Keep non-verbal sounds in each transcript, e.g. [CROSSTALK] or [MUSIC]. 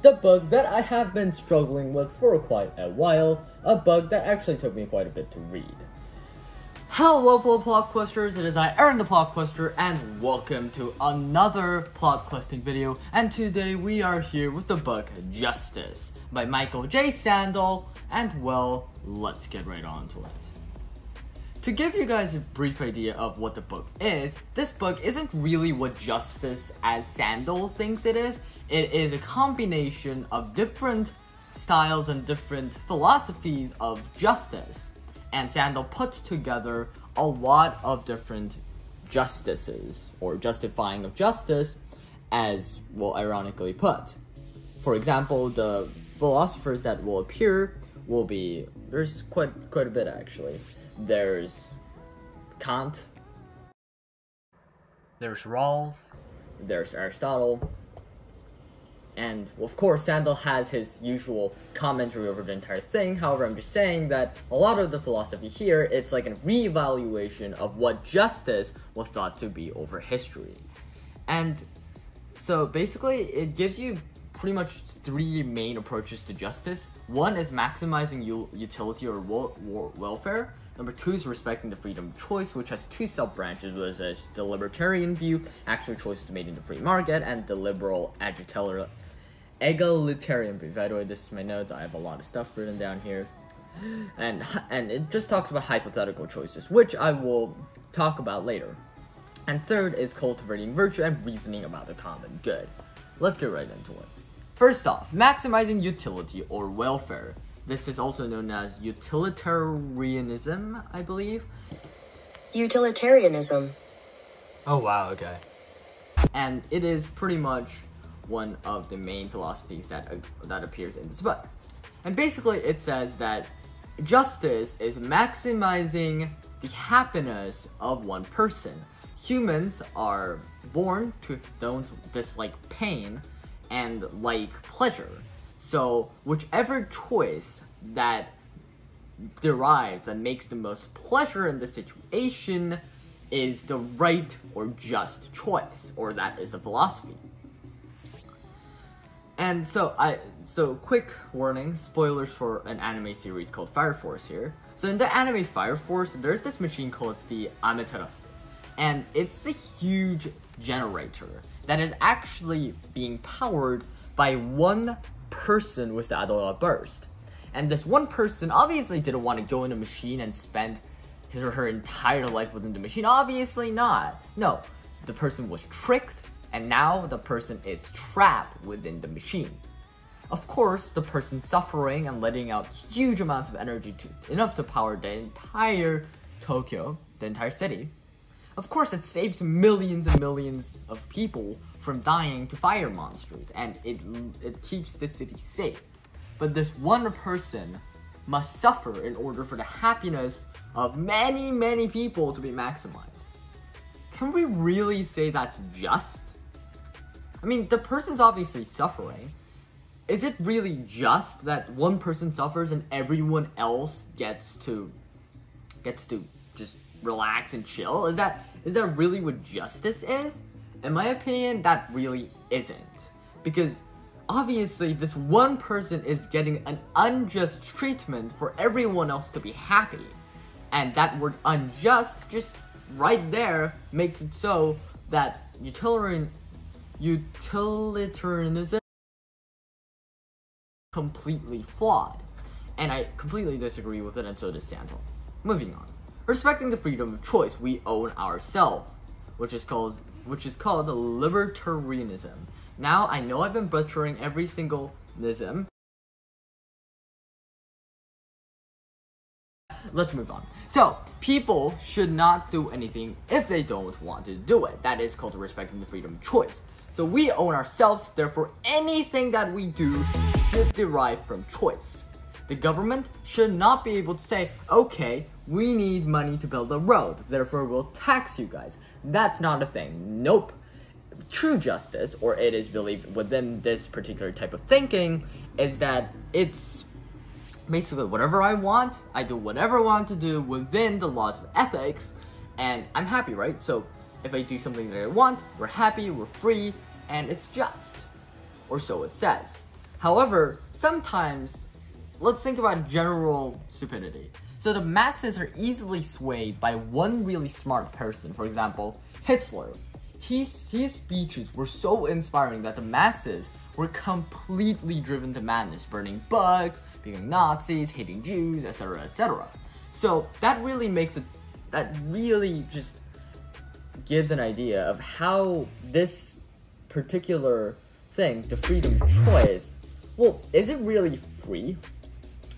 the bug that I have been struggling with for quite a while, a bug that actually took me quite a bit to read. Hello fellow plot questers, it is I, Aaron the Plot Quester, and welcome to another plot questing video, and today we are here with the book Justice by Michael J. Sandel, and well, let's get right on to it. To give you guys a brief idea of what the book is, this book isn't really what Justice as Sandel thinks it is, it is a combination of different styles and different philosophies of justice. And Sandel puts together a lot of different justices, or justifying of justice, as well ironically put. For example, the philosophers that will appear will be there's quite quite a bit actually. There's Kant, there's Rawls, there's Aristotle, and of course, Sandel has his usual commentary over the entire thing. However, I'm just saying that a lot of the philosophy here, it's like a reevaluation of what justice was thought to be over history. And so basically, it gives you pretty much three main approaches to justice. One is maximizing utility or welfare. Number two is respecting the freedom of choice, which has two sub-branches, which is the libertarian view, actual choices made in the free market, and the liberal agitator egalitarian brief. By the way, this is my notes. I have a lot of stuff written down here. And, and it just talks about hypothetical choices, which I will talk about later. And third is cultivating virtue and reasoning about the common good. Let's get right into it. First off, maximizing utility or welfare. This is also known as utilitarianism, I believe. Utilitarianism. Oh wow, okay. And it is pretty much one of the main philosophies that, uh, that appears in this book. And basically it says that justice is maximizing the happiness of one person. Humans are born to don't dislike pain and like pleasure. So whichever choice that derives and makes the most pleasure in the situation is the right or just choice, or that is the philosophy. And so I so quick warning, spoilers for an anime series called Fire Force here. So in the anime Fire Force, there's this machine called the Amaterasu. And it's a huge generator that is actually being powered by one person with the Adolla Burst. And this one person obviously didn't want to go in a machine and spend his or her entire life within the machine. Obviously not. No, the person was tricked and now the person is trapped within the machine. Of course, the person suffering and letting out huge amounts of energy to enough to power the entire Tokyo, the entire city. Of course, it saves millions and millions of people from dying to fire monsters, and it it keeps the city safe. But this one person must suffer in order for the happiness of many, many people to be maximized. Can we really say that's just? I mean, the person's obviously suffering. Is it really just that one person suffers and everyone else gets to gets to just relax and chill? Is that is that really what justice is? In my opinion, that really isn't. Because obviously this one person is getting an unjust treatment for everyone else to be happy. And that word unjust just right there makes it so that utilitarian utilitarianism completely flawed. And I completely disagree with it, and so does Sandel. Moving on. Respecting the freedom of choice we own ourselves, which is called which is called libertarianism. Now I know I've been butchering every single ism. Let's move on. So, people should not do anything if they don't want to do it. That is called respecting the freedom of choice. So we own ourselves, therefore anything that we do should derive from choice. The government should not be able to say, okay, we need money to build a road, therefore we'll tax you guys. That's not a thing. Nope. True justice, or it is believed within this particular type of thinking, is that it's basically whatever I want, I do whatever I want to do within the laws of ethics, and I'm happy, right? So if I do something that I want, we're happy, we're free, and it's just. Or so it says. However, sometimes, let's think about general stupidity. So the masses are easily swayed by one really smart person. For example, Hitler. His, his speeches were so inspiring that the masses were completely driven to madness, burning bugs, being Nazis, hating Jews, etc., etc. So that really makes it, that really just gives an idea of how this particular thing, the freedom of choice, well, is it really free?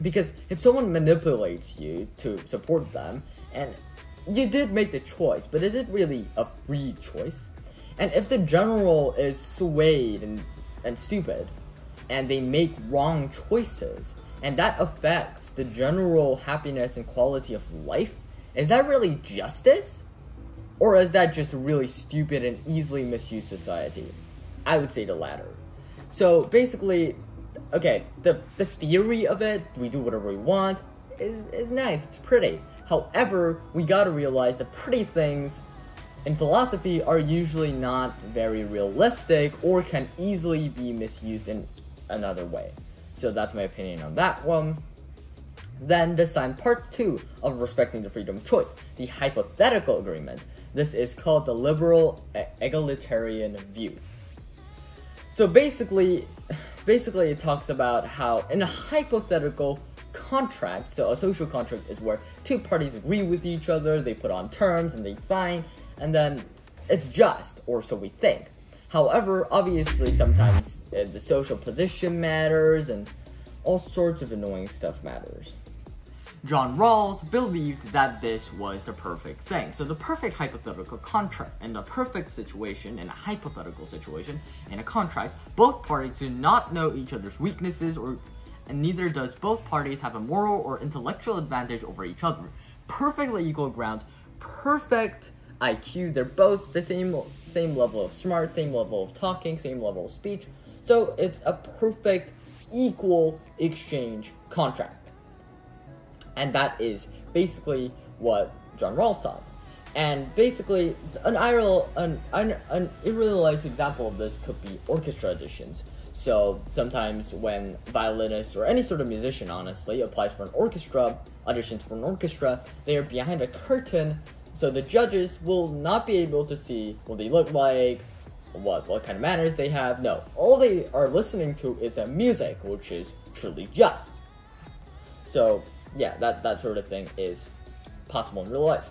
Because if someone manipulates you to support them, and you did make the choice, but is it really a free choice? And if the general is swayed and, and stupid, and they make wrong choices, and that affects the general happiness and quality of life, is that really justice? Or is that just a really stupid and easily misused society? I would say the latter. So basically, okay, the, the theory of it, we do whatever we want, is, is nice, it's pretty. However, we gotta realize that pretty things in philosophy are usually not very realistic or can easily be misused in another way. So that's my opinion on that one. Then this time, part two of respecting the freedom of choice, the hypothetical agreement. This is called the liberal egalitarian view. So basically, basically it talks about how in a hypothetical contract, so a social contract is where two parties agree with each other, they put on terms and they sign, and then it's just, or so we think. However, obviously sometimes uh, the social position matters and all sorts of annoying stuff matters. John Rawls believed that this was the perfect thing. So the perfect hypothetical contract, and the perfect situation, and a hypothetical situation, in a contract, both parties do not know each other's weaknesses or and neither does both parties have a moral or intellectual advantage over each other. Perfectly equal grounds, perfect IQ, they're both the same same level of smart, same level of talking, same level of speech. So it's a perfect equal exchange contract. And that is basically what John Rawls saw. And basically, an, an, an, an real life example of this could be orchestra auditions. So sometimes when violinists or any sort of musician, honestly, applies for an orchestra, auditions for an orchestra, they are behind a curtain, so the judges will not be able to see what they look like, what what kind of manners they have. No, all they are listening to is the music, which is truly just. So yeah, that, that sort of thing is possible in real life.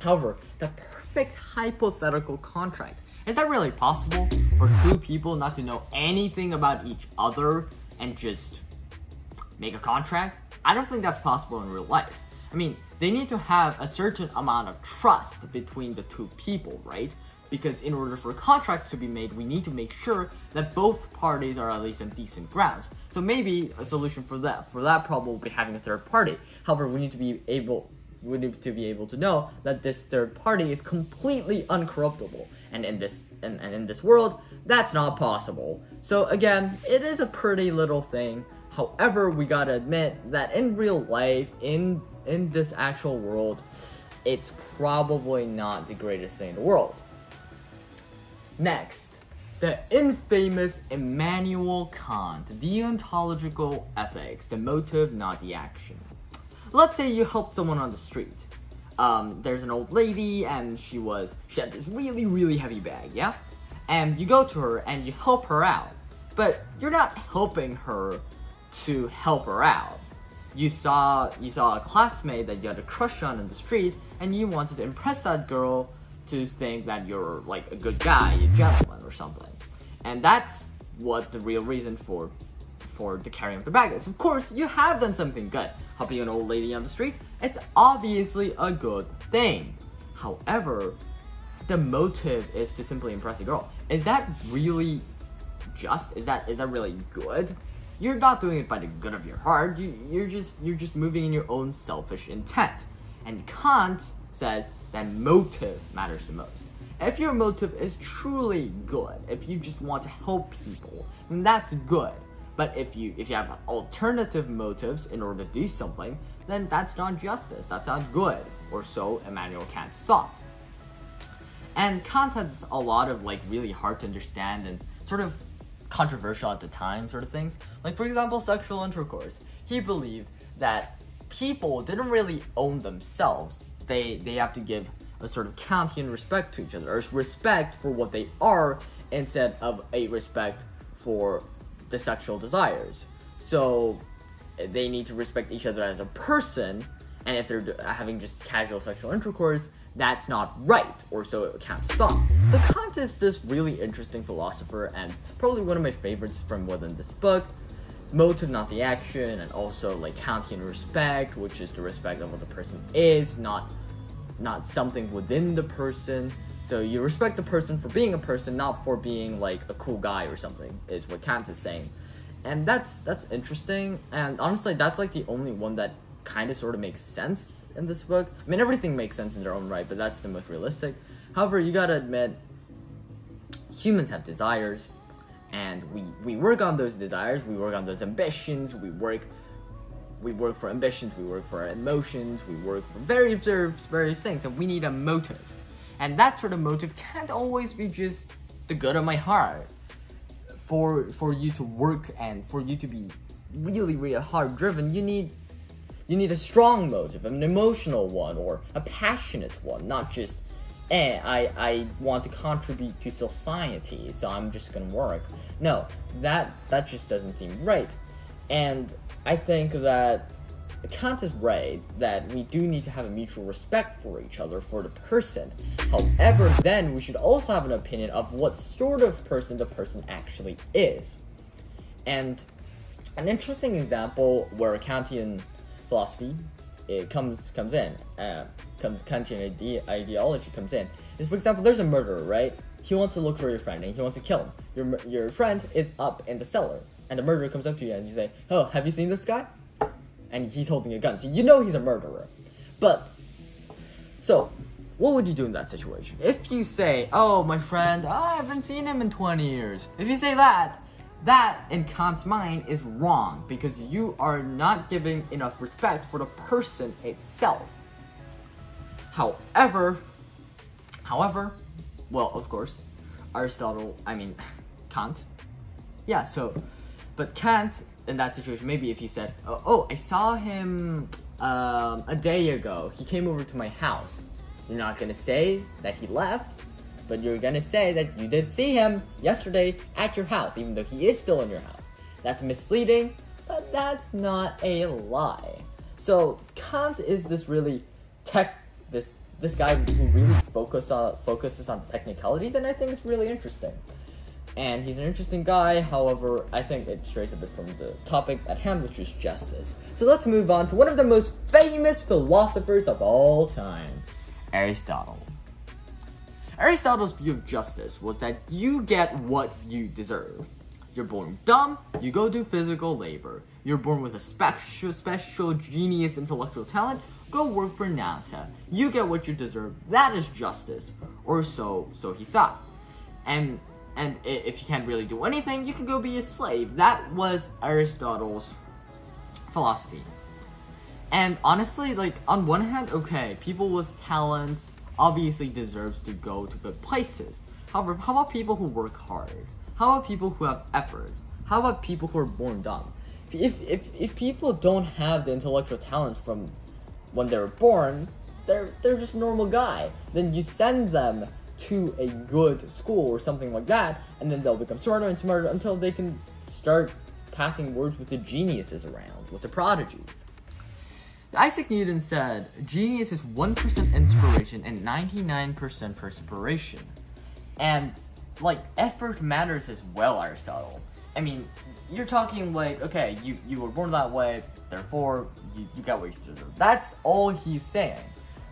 However, the perfect hypothetical contract is that really possible for two people not to know anything about each other and just make a contract? I don't think that's possible in real life. I mean, they need to have a certain amount of trust between the two people, right? Because in order for a contract to be made, we need to make sure that both parties are at least on decent grounds. So maybe a solution for that for that problem will be having a third party. However, we need to be able we need to be able to know that this third party is completely uncorruptible. And in this and, and in this world, that's not possible. So again, it is a pretty little thing. However, we gotta admit that in real life, in in this actual world, it's probably not the greatest thing in the world. Next, the infamous Immanuel Kant, deontological ethics, the motive, not the action. Let's say you help someone on the street. Um, there's an old lady and she was, she had this really, really heavy bag, yeah? And you go to her and you help her out. But you're not helping her to help her out. You saw, you saw a classmate that you had a crush on in the street and you wanted to impress that girl to think that you're like a good guy, a gentleman or something. And that's what the real reason for for the carrying of the bag is. Of course, you have done something good. Helping an old lady on the street, it's obviously a good thing. However, the motive is to simply impress a girl. Is that really just? Is that is that really good? You're not doing it by the good of your heart. You, you're just you're just moving in your own selfish intent. And Kant says that motive matters the most. If your motive is truly good, if you just want to help people, then that's good. But if you if you have alternative motives in order to do something, then that's not justice. That's not good. Or so Immanuel Kant thought. And Kant has a lot of like really hard to understand and sort of controversial at the time, sort of things. Like, for example, sexual intercourse. He believed that people didn't really own themselves. They they have to give a sort of Kantian respect to each other, or respect for what they are, instead of a respect for the sexual desires. So they need to respect each other as a person, and if they're having just casual sexual intercourse, that's not right, or so Kant thought. So Kant is this really interesting philosopher, and probably one of my favorites from within this book. Motive, not the action, and also like Kantian respect, which is the respect of what the person is, not not something within the person. So you respect the person for being a person, not for being like a cool guy or something, is what Kant is saying. And that's that's interesting, and honestly, that's like the only one that kind of sort of makes sense in this book. I mean, everything makes sense in their own right, but that's the most realistic. However, you gotta admit, humans have desires, and we we work on those desires. We work on those ambitions. We work we work for ambitions. We work for our emotions. We work for various various things, and we need a motive. And that sort of motive can't always be just the good of my heart. For for you to work and for you to be really really hard driven, you need you need a strong motive, an emotional one, or a passionate one, not just, eh, I, I want to contribute to society, so I'm just gonna work. No, that, that just doesn't seem right. And I think that Kant is right that we do need to have a mutual respect for each other, for the person. However, then we should also have an opinion of what sort of person the person actually is. And an interesting example where Kantian philosophy it comes comes in, uh, comes Kantian ide- ideology comes in. Is for example, there's a murderer, right? He wants to look for your friend and he wants to kill him. Your your friend is up in the cellar, and the murderer comes up to you and you say, "Oh, have you seen this guy?" And he's holding a gun, so you know he's a murderer. But so, what would you do in that situation? If you say, "Oh, my friend, oh, I haven't seen him in 20 years," if you say that, that, in Kant's mind, is wrong because you are not giving enough respect for the person itself. However, however, well, of course, Aristotle, I mean, [LAUGHS] Kant. Yeah, so, but Kant, in that situation, maybe if you said, oh, oh I saw him um, a day ago, he came over to my house. You're not gonna say that he left, but you're gonna say that you did see him yesterday at your house, even though he is still in your house. That's misleading, but that's not a lie. So Kant is this really tech this this guy who really focus on focuses on technicalities, and I think it's really interesting. And he's an interesting guy. However, I think it strays a bit from the topic at hand, which is justice. So let's move on to one of the most famous philosophers of all time, Aristotle. Aristotle's view of justice was that you get what you deserve. You're born dumb, you go do physical labor. You're born with a special, special genius intellectual talent, go work for NASA. You get what you deserve. That is justice, or so so he thought. And and if you can't really do anything, you can go be a slave. That was Aristotle's philosophy. And honestly, like on one hand, okay, people with talents obviously deserves to go to good places. However, how about people who work hard? How about people who have effort? How about people who are born dumb? If, if, if people don't have the intellectual talent from when they were born, they're, they're just a normal guy. Then you send them to a good school or something like that, and then they'll become smarter and smarter until they can start passing words with the geniuses around, with the prodigies. Isaac Newton said, genius is 1% inspiration and 99% perspiration. And, like, effort matters as well, Aristotle. I mean, you're talking like, okay, you, you were born that way, therefore, you, you got what you deserve. That's all he's saying.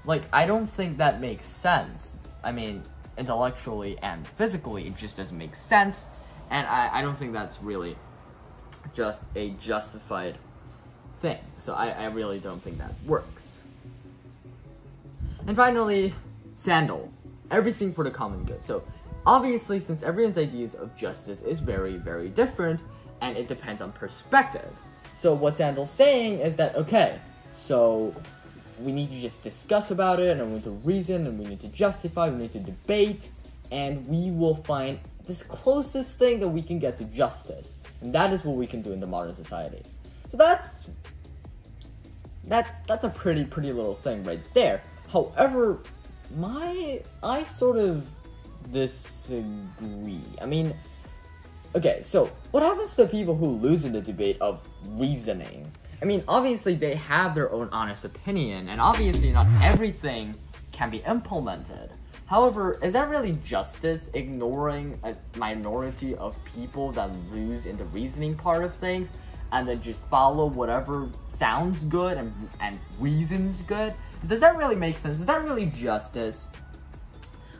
Like, I don't think that makes sense. I mean, intellectually and physically, it just doesn't make sense. And I, I don't think that's really just a justified thing. So I, I really don't think that works. And finally, Sandel. Everything for the common good. So obviously, since everyone's ideas of justice is very, very different, and it depends on perspective. So what Sandel's saying is that, okay, so we need to just discuss about it, and we need to reason, and we need to justify, we need to debate, and we will find this closest thing that we can get to justice. And that is what we can do in the modern society. So that's that's that's a pretty pretty little thing right there. However, my I sort of disagree. I mean, okay, so what happens to people who lose in the debate of reasoning? I mean, obviously they have their own honest opinion, and obviously not everything can be implemented. However, is that really justice, ignoring a minority of people that lose in the reasoning part of things, and then just follow whatever sounds good and, and reasons good? Does that really make sense? Is that really justice?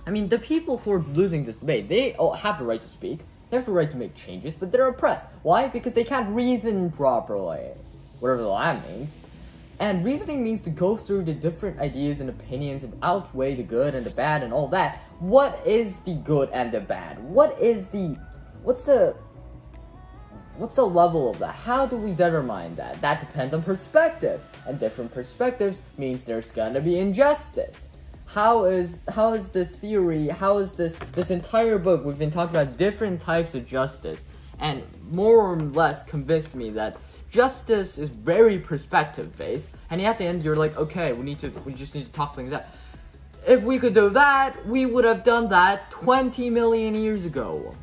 I mean, the people who are losing this debate, they all have the right to speak, they have the right to make changes, but they're oppressed. Why? Because they can't reason properly. Whatever that means. And reasoning means to go through the different ideas and opinions and outweigh the good and the bad and all that. What is the good and the bad? What is the what's the what's the level of that? How do we determine that? That depends on perspective. And different perspectives means there's gonna be injustice. How is how is this theory, how is this this entire book we've been talking about different types of justice and more or less convinced me that justice is very perspective based, and at the end you're like, okay, we need to, we just need to talk things out. If we could do that, we would have done that 20 million years ago.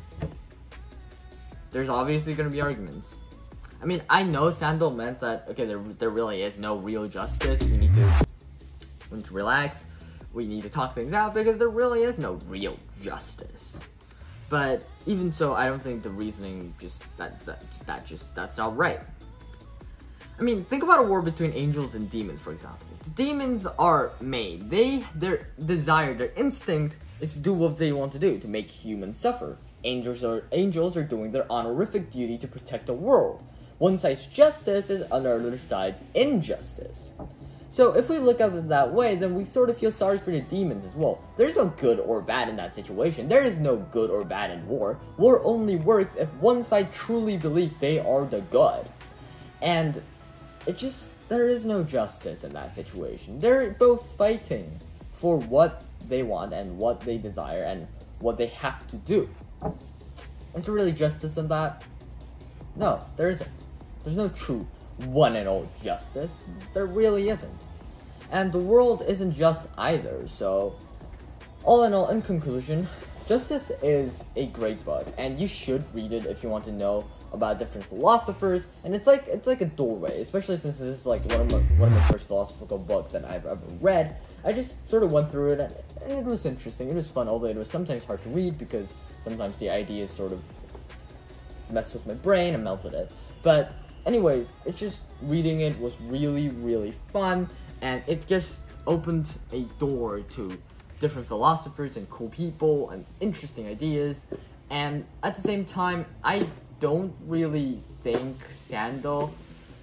There's obviously gonna be arguments. I mean, I know Sandel meant that, okay, there, there really is no real justice. We need to, we need to relax. We need to talk things out because there really is no real justice. But even so, I don't think the reasoning just that that that just that's not right. I mean, think about a war between angels and demons, for example. The demons are made. They, their desire, their instinct is to do what they want to do, to make humans suffer. Angels are angels are doing their honorific duty to protect the world. One side's justice is another side's injustice. So if we look at it that way, then we sort of feel sorry for the demons as well. There's no good or bad in that situation. There is no good or bad in war. War only works if one side truly believes they are the good. And it just there is no justice in that situation. They're both fighting for what they want and what they desire and what they have to do. Is there really justice in that? No, there isn't. There's no true one and all justice. There really isn't. And the world isn't just either, so all in all, in conclusion, Justice is a great book, and you should read it if you want to know about different philosophers. And it's like it's like a doorway, especially since this is like one of my one of my first philosophical books that I've ever read. I just sort of went through it, and, and it was interesting. It was fun, although it was sometimes hard to read because sometimes the ideas sort of messed with my brain and melted it. But anyways, it's just reading it was really really fun, and it just opened a door to different philosophers and cool people and interesting ideas. And at the same time, I don't really think Sandel.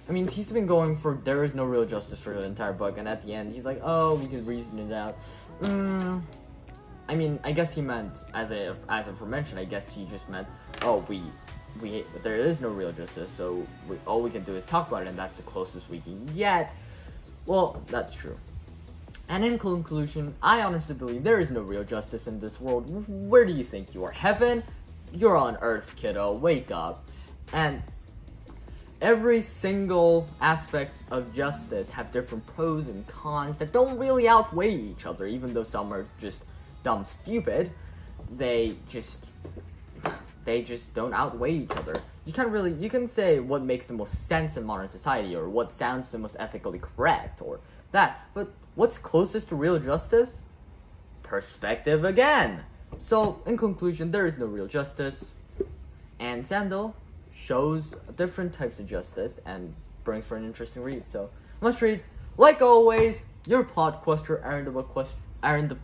I mean, he's been going for there is no real justice for the entire book, and at the end, he's like, oh, we can reason it out. Mm, I mean, I guess he meant as a as aforementioned. I guess he just meant, oh, we we there is no real justice, so we, all we can do is talk about it, and that's the closest we can get. Well, that's true. And in conclusion, I honestly believe there is no real justice in this world. Where do you think you are? Heaven? You're on Earth, kiddo. Wake up. And every single aspect of justice have different pros and cons that don't really outweigh each other, even though some are just dumb stupid. They just they just don't outweigh each other. You can't really you can say what makes the most sense in modern society or what sounds the most ethically correct or that, but What's closest to real justice? Perspective again. So, in conclusion, there is no real justice. And Sandel shows different types of justice and brings for an interesting read. So, must read. Like always, your plot quester, Aaron the book quest, Aaron the.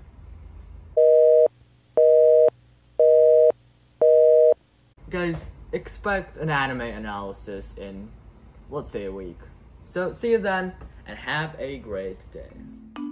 Guys, expect an anime analysis in, let's say, a week. So, see you then and have a great day.